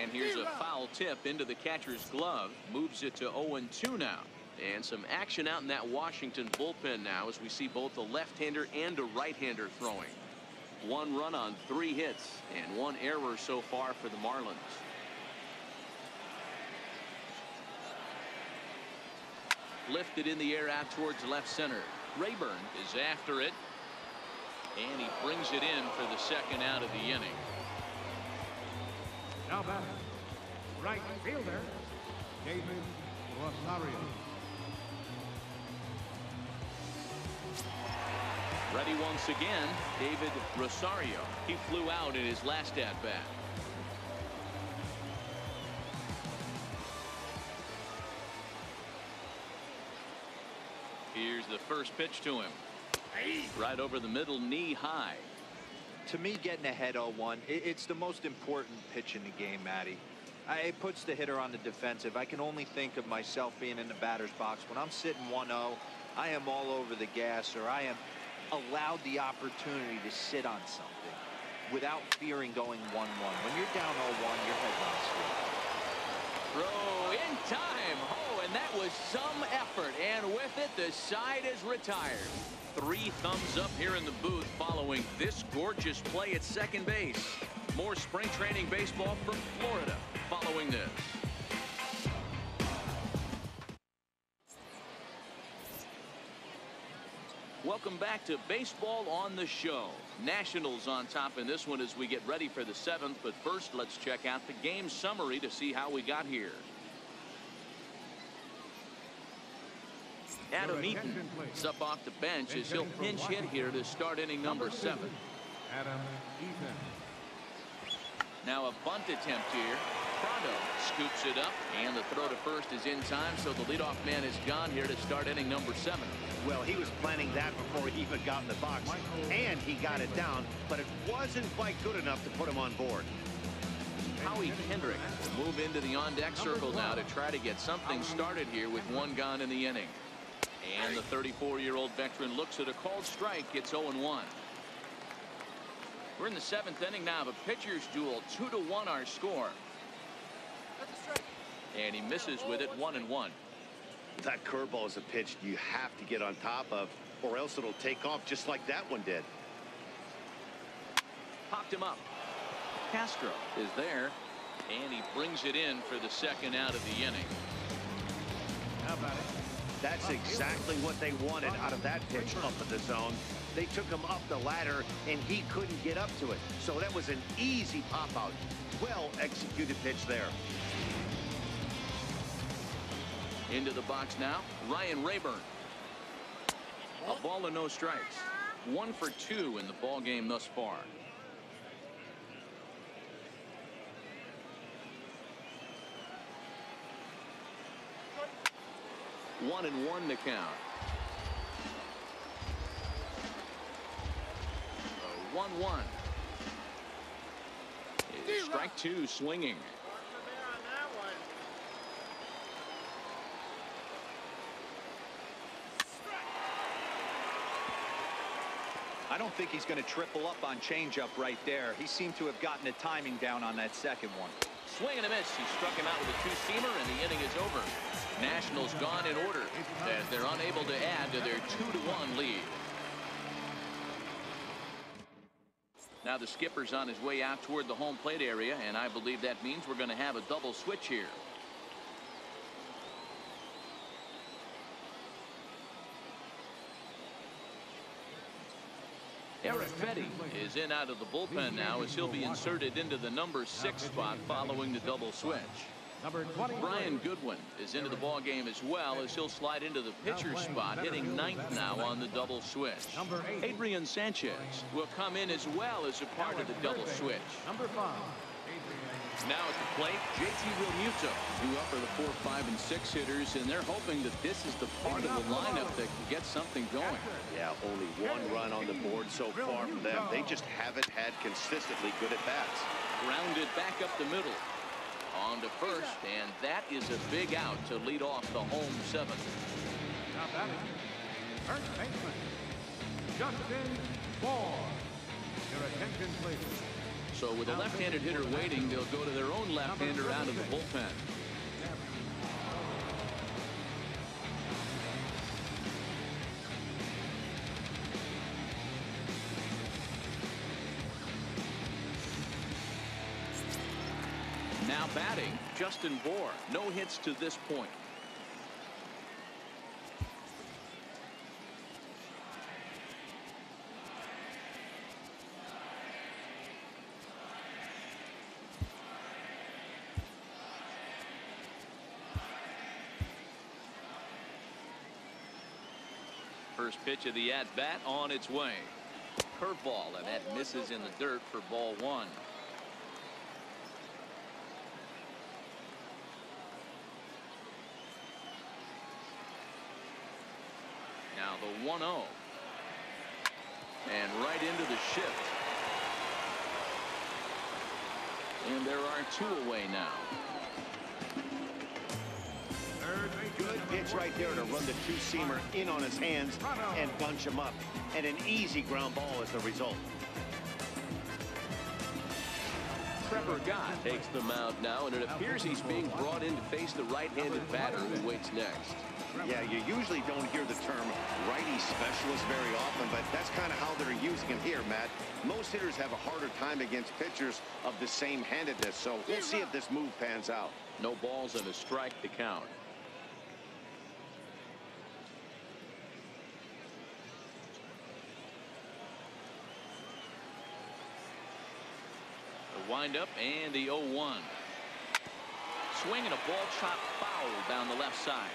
And here's a foul tip into the catcher's glove. Moves it to 0-2 now. And some action out in that Washington bullpen now as we see both a left-hander and a right-hander throwing. One run on three hits and one error so far for the Marlins. Lifted in the air out towards left center. Raburn is after it. And he brings it in for the second out of the inning.
Now batting, right fielder, David Rosario.
Ready once again, David Rosario. He flew out in his last at bat. Here's the first pitch to him. Right over the middle, knee high.
To me, getting ahead 0-1, it's the most important pitch in the game, Matty. It puts the hitter on the defensive. I can only think of myself being in the batter's box. When I'm sitting 1-0, I am all over the gas, or I am allowed the opportunity to sit on something without fearing going 1-1. When you're down 0-1, your head's on straight.
Throw in time. Oh, and that was some effort. And with it, the side is retired. Three thumbs up here in the booth following this gorgeous play at second base. More spring training baseball from Florida following this. Welcome back to Baseball on the Show. Nationals on top in this one as we get ready for the seventh. But first, let's check out the game summary to see how we got here. Adam Eaton is up off the bench as he'll pinch hit here to start inning number seven.
Adam Eaton.
Now a bunt attempt here. Prado scoops it up and the throw to first is in time so the leadoff man is gone here to start inning number seven.
Well, he was planning that before he even got in the box, and he got it down, but it wasn't quite good enough to put him on board.
Howie Kendrick will move into the on-deck circle now to try to get something started here with one gone in the inning. And the 34-year-old veteran looks at a called strike. It's 0-1. We're in the seventh inning now of a pitcher's duel. Two to one our score. And he misses with it one and one.
That curveball is a pitch you have to get on top of, or else it'll take off just like that one did.
Popped him up. Castro is there, and he brings it in for the second out of the inning.
That's exactly what they wanted out of that pitch up in the zone. They took him up the ladder, and he couldn't get up to it. So that was an easy pop-out. Well executed pitch there.
Into the box now, Ryan Raburn. A ball and no strikes. One for two in the ball game thus far. One and one to count. Uh, one one. Strike two swinging.
I don't think he's going to triple up on changeup right there. He seemed to have gotten the timing down on that second one.
Swing and a miss. He struck him out with a two-seamer, and the inning is over. Nationals gone in order as they're unable to add to their two-to-one lead. Now the skipper's on his way out toward the home plate area, and I believe that means we're going to have a double switch here. Eric Fedde is in out of the bullpen now as he'll be inserted into the number six spot following the double switch.
Number 20.
Brian Goodwin is into the ball game as well as he'll slide into the pitcher spot hitting ninth now on the double switch.
Number eight.
Adrian Sanchez will come in as well as a part of the double switch.
Number five.
Now at the plate, JT Realmuto. Two up for the four, five, and six hitters, and they're hoping that this is the part of the lineup that can get something going.
Yeah, only one run on the board so far from them. They just haven't had consistently good at bats.
Grounded back up the middle. On to first, and that is a big out to lead off the home seventh.
Now batting. First baseman. Justin. Your attention, please.
So with a left-handed hitter waiting, they'll go to their own left-hander out of the bullpen. Batting, Justin Bour. No hits to this point. First pitch of the at-bat on its way. Curveball, and that misses in the dirt for ball one. 1-0. And right into the shift. And there are two away now.
Good pitch right there to run the two-seamer in on his hands and bunch him up. And an easy ground ball as the result.
Trevor Gott takes the mound now, and it appears he's being brought in to face the right-handed batter who waits next.
Yeah, you usually don't hear the term righty specialist very often, but that's kind of how they're using him here, Matt. Most hitters have a harder time against pitchers of the same handedness, so we'll see if this move pans out.
No balls and a strike to count. The windup and the 0-1. Swing and a ball chopped foul down the left side.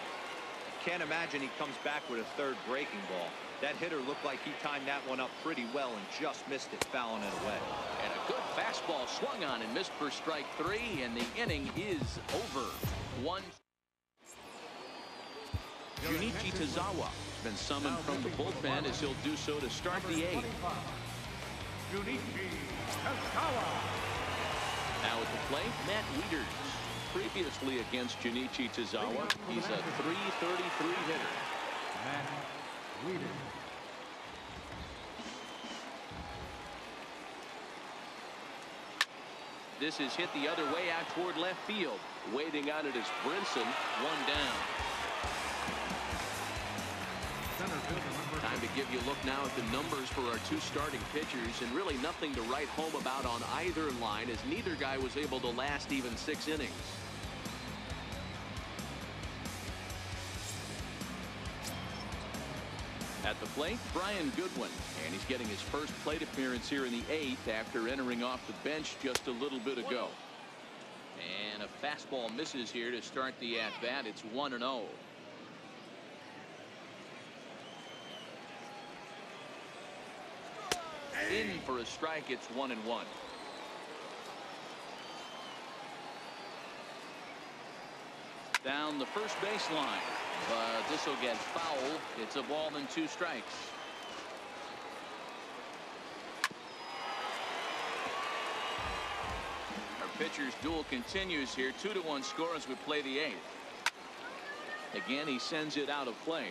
Can't imagine he comes back with a third breaking ball. That hitter looked like he timed that one up pretty well and just missed it, fouling it away.
And a good fastball swung on and missed for strike three, and the inning is over. One. Junichi Tazawa has been summoned from the bullpen as he'll do so to start the eighth.
Junichi Tazawa.
Now at the plate, Matt Wieters. Previously against Junichi Tazawa, he's a 333 hitter.
Matt.
This is hit the other way out toward left field. Waiting on it is Brinson, one down.
Center fielder number
Time to give you a look now at the numbers for our two starting pitchers, and really nothing to write home about on either line, as neither guy was able to last even six innings. At the plate, Brian Goodwin, and he's getting his first plate appearance here in the eighth after entering off the bench just a little bit ago. And a fastball misses here to start the at-bat. It's 1 and 0. In for a strike, it's 1 and 1. Down the first baseline, but this will get foul. It's a ball and two strikes. Our pitcher's duel continues here. Two to one score as we play the eighth. Again, he sends it out of play.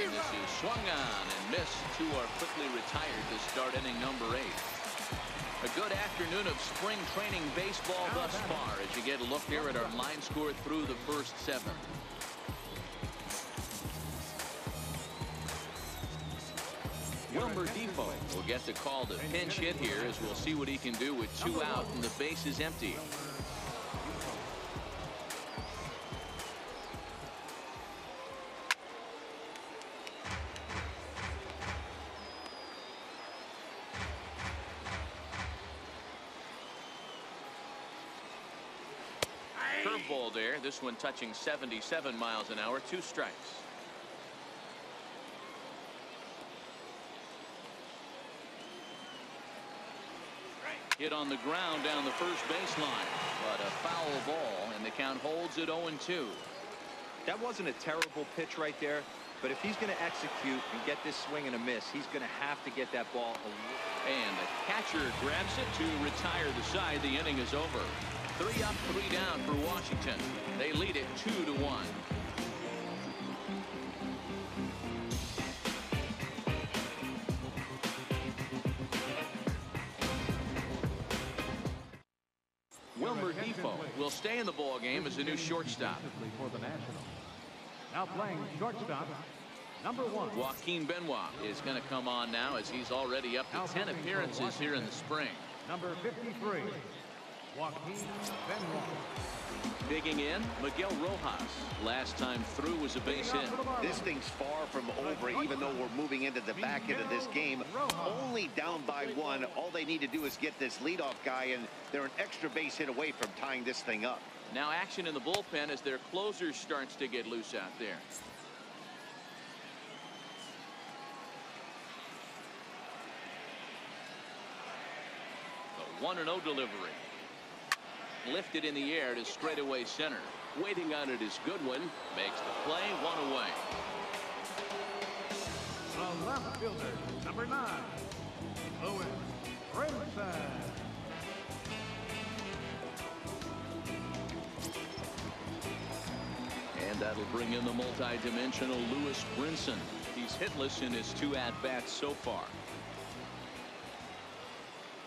And this is swung on and missed. Two are quickly retired to start inning number eight. A good afternoon of spring training baseball thus far as you get a look here at our line score through the first seven. Wilmer Difo will get the call to pinch hit here as we'll see what he can do with two out and the base is empty. This one touching 77 miles an hour. Two strikes. Hit on the ground down the first baseline. But a foul ball, and the count holds at 0-2.
That wasn't a terrible pitch right there, but if he's going to execute and get this swing and a miss, he's going to have to get that ball.
And the catcher grabs it to retire the side. The inning is over. Three up, three down for Washington. They lead it two to one. Wilmer Difo will stay in the ball game as a new shortstop.
For the Now playing shortstop, number one.
Joaquin Benoit is going to come on now as he's already up to 10 appearances here in the spring.
Number 53, Joaquin Benoit.
Digging in, Miguel Rojas. Last time through was a base hit.
This thing's far from over, even though we're moving into the back end of this game. Only down by one. All they need to do is get this leadoff guy, and they're an extra base hit away from tying this thing up.
Now action in the bullpen as their closer starts to get loose out there. The 1 0 delivery. Lifted in the air to straightaway center.
Waiting on it is Goodwin.
Makes the play one away.
The left fielder, number nine, Lewis Brinson.
And that'll bring in the multi-dimensional Lewis Brinson. He's hitless in his two at-bats so far.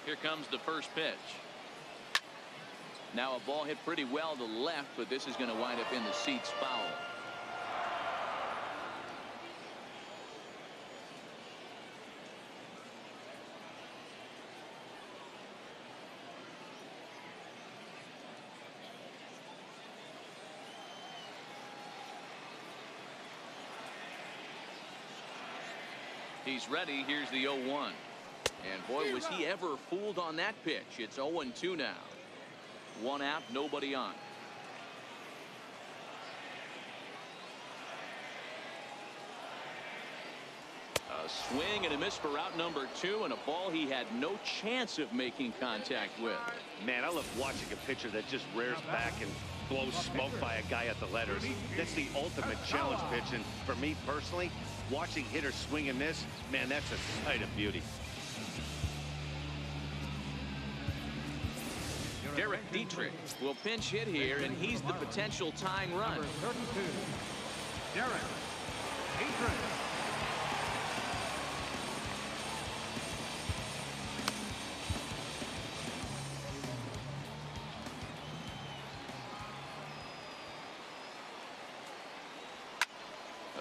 Here comes the first pitch. Now a ball hit pretty well to left, but this is going to wind up in the seats foul. He's ready. Here's the 0-1. And boy, was he ever fooled on that pitch. It's 0-2 now. One out, nobody on. A swing and a miss for route number two and a ball he had no chance of making contact with.
Man, I love watching a pitcher that just rears back and blows smoke by a guy at the letters. That's the ultimate challenge pitch. And for me personally, watching hitters swing and miss, man, that's a sight of beauty.
Derek Dietrich will pinch hit here, and he's the potential tying run.
Number 32, Derek Dietrich.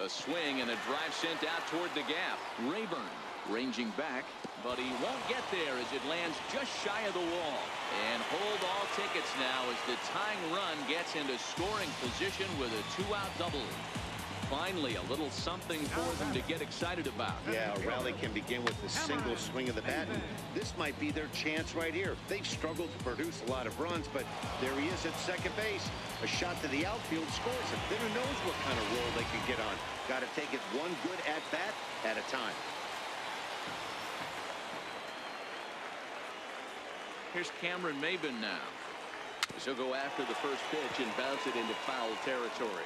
A swing and a drive sent out toward the gap. Raburn ranging back, but he won't get there as it lands just shy of the wall. And hold all tickets now as the tying run gets into scoring position with a two-out double. Finally, a little something for them to get excited about.
Yeah, a rally can begin with a single swing of the bat. And this might be their chance right here. They've struggled to produce a lot of runs, but there he is at second base. A shot to the outfield scores him. Then who knows what kind of role they could get on. Got to take it one good at-bat at a time.
Here's Cameron Maybin now.
He'll go after the first pitch and bounce it into foul territory.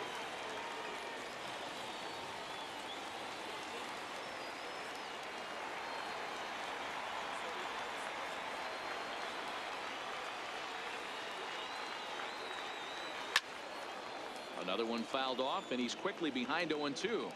Another one fouled off, and he's quickly behind 0-2.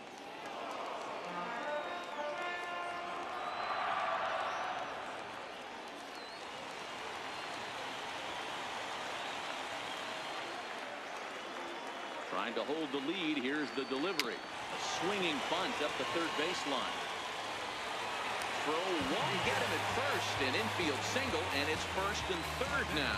Trying to hold the lead. Here's the delivery. A swinging bunt up the third baseline. Throw won't get him at first. An infield single, and it's first and third now.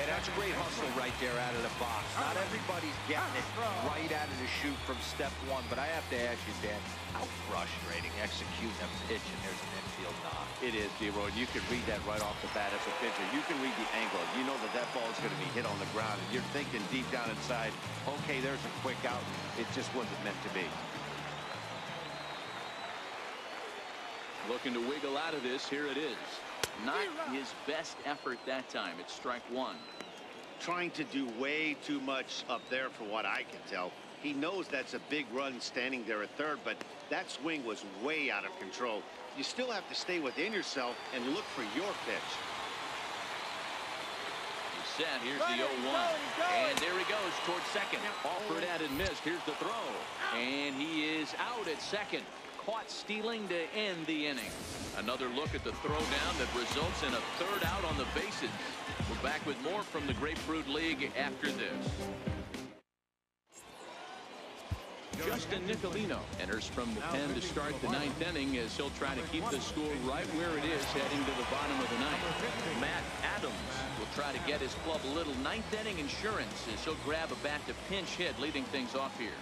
And that's great hustle right there out of the box. Not everybody's getting it right out of the chute from step one, but I have to ask you, Dan, how frustrating executing a pitch and there's an infield knock.
It is, D-Roy. You can read that right off the bat as a pitcher. You can read the angle. You know that that ball is going to be hit on the ground, and you're thinking deep down inside, okay, there's a quick out. It just wasn't meant to be.
Looking to wiggle out of this. Here it is. Not his best effort that time. It's strike one.
Trying to do way too much up there for what I can tell. He knows that's a big run standing there at third, but that swing was way out of control. You still have to stay within yourself and look for your pitch.
He's set. Here's the 0-1. And there he goes towards second. Offered at and missed. Here's the throw. And he is out at second. Caught stealing to end the inning. Another look at the throwdown that results in a third out on the bases. We're back with more from the Grapefruit League after this. Justin Nicolino enters from the pen to start the ninth inning as he'll try to keep the score right where it is heading to the bottom of the ninth. Matt Adams will try to get his club a little ninth inning insurance as he'll grab a bat to pinch hit leading things off here.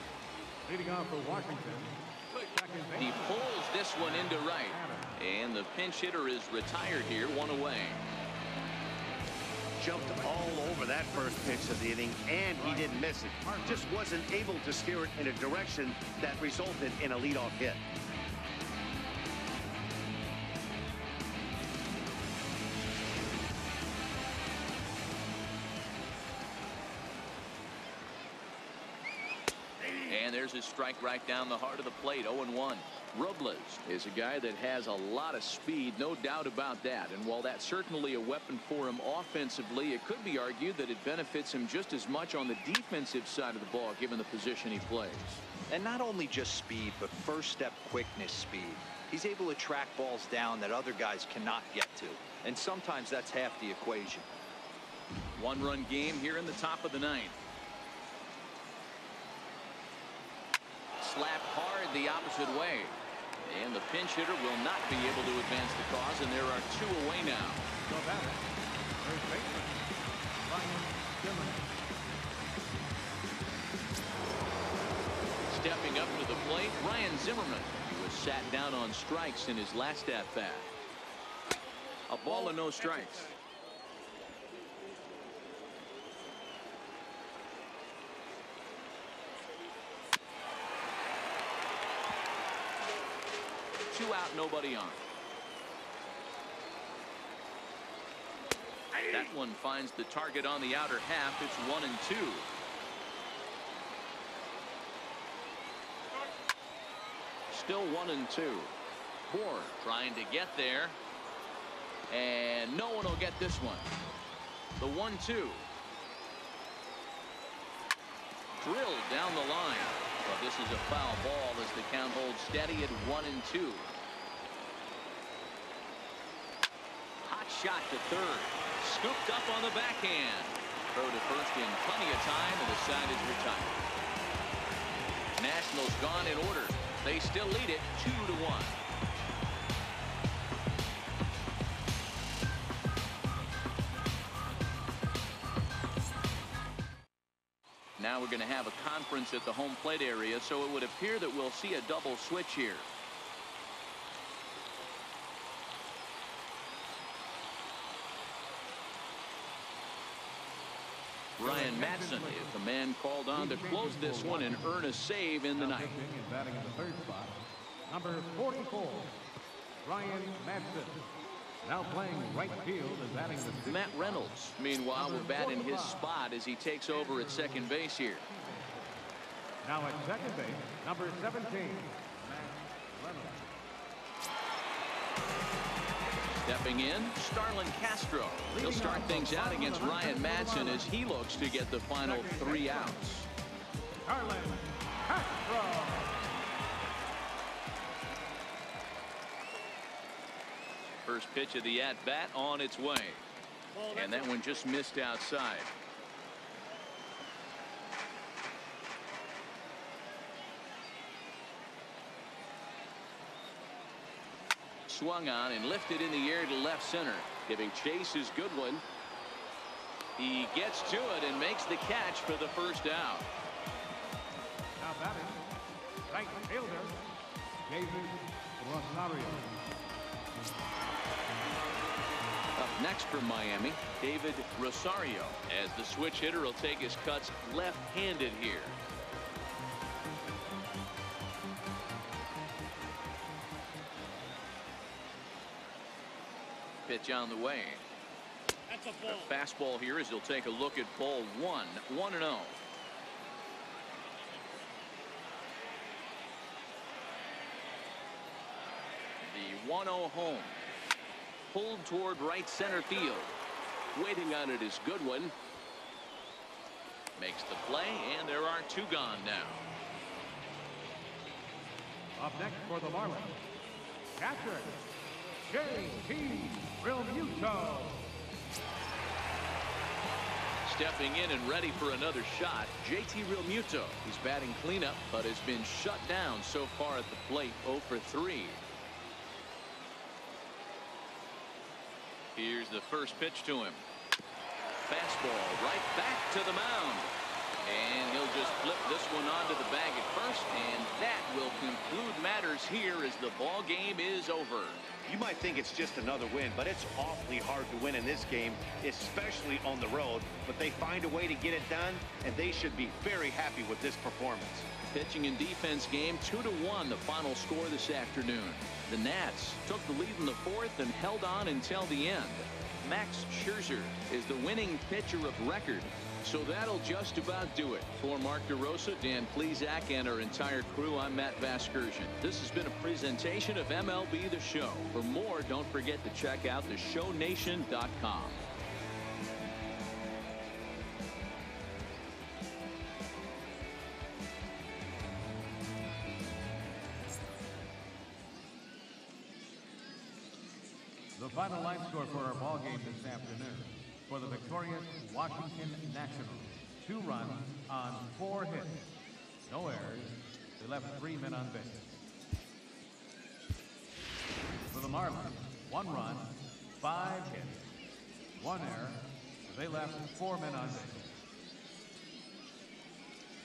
Leading off for Washington,
He pulls this one into right. And the pinch hitter is retired here, one away.
jumped all over that first pitch of the inning, and he didn't miss it. Just wasn't able to steer it in a direction that resulted in a leadoff hit.
And there's his strike right down the heart of the plate 0-1. Robles is a guy that has a lot of speed no doubt about that and while that's certainly a weapon for him offensively it could be argued that it benefits him just as much on the defensive side of the ball given the position he plays.
And not only just speed but first step quickness speed. He's able to track balls down that other guys cannot get to and sometimes that's half the equation.
One run game here in the top of the ninth. Slapped hard the opposite way. And the pinch hitter will not be able to advance the cause, and there are two away now. Stepping up to the plate, Ryan Zimmerman. He was sat down on strikes in his last at bat. A ball and no strikes. Two out, nobody on. That one finds the target on the outer half. It's one and two. Still one and two. Bour trying to get there. And no one will get this one. The one two. Drilled down the line. But this is a foul ball as the count holds steady at one and two. Shot to third. Scooped up on the backhand. Throw to first in plenty of time and the side is retired. Nationals gone in order. They still lead it two to one. Now we're going to have a conference at the home plate area, so it would appear that we'll see a double switch here. Ryan Madson is the man called on to close this one and earn a save in the ninth.
and batting in the third spot, number 44, Ryan Madson. Now playing right field and batting the
Matt. Reynolds, meanwhile, will bat in his spot as he takes over at second base here.
Now at second base, number 17, Matt Reynolds.
Stepping in, Starlin Castro. He'll start things out against Ryan Madson as he looks to get the final three outs.
Starlin Castro.
First pitch of the at-bat on its way. And that one just missed outside. Swung on and lifted in the air to left center. Giving Chase his good one. He gets to it and makes the catch for the first out.
Now batting, right fielder, David Rosario.
Up next for Miami, David Rosario, as the switch hitter will take his cuts left-handed here. Pitch on the way. A fastball here as he'll take a look at ball one, one and oh. The 1-0 home pulled toward right center field. Waiting on it is Goodwin. Makes the play, and there are two gone now.
Up next for the Marlins, catcher, J.T. Realmuto.
Stepping in and ready for another shot, JT Realmuto. He's batting cleanup, but has been shut down so far at the plate 0 for 3. Here's the first pitch to him. Fastball right back to the mound. And he'll just flip this one onto the bag at first, and that will conclude matters here as the ball game is over.
You might think it's just another win, but it's awfully hard to win in this game, especially on the road. But they find a way to get it done, and they should be very happy with this performance.
Pitching and defense game, 2 to one, the final score this afternoon. The Nats took the lead in the fourth and held on until the end. Max Scherzer is the winning pitcher of record. So that'll just about do it. For Mark DeRosa, Dan Plesac, and our entire crew, I'm Matt Vasgersian. This has been a presentation of MLB The Show. For more, don't forget to check out theshownation.com.
The final line score for our ball game this afternoon. For the victorious Washington Nationals, two runs on four hits. No errors. They left three men on base. For the Marlins, one run, five hits, one error. They left four men on base.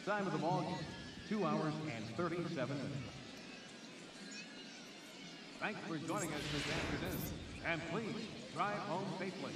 Time of the ball game, two hours and 37 minutes. Thanks for joining us this afternoon. And please drive home safely.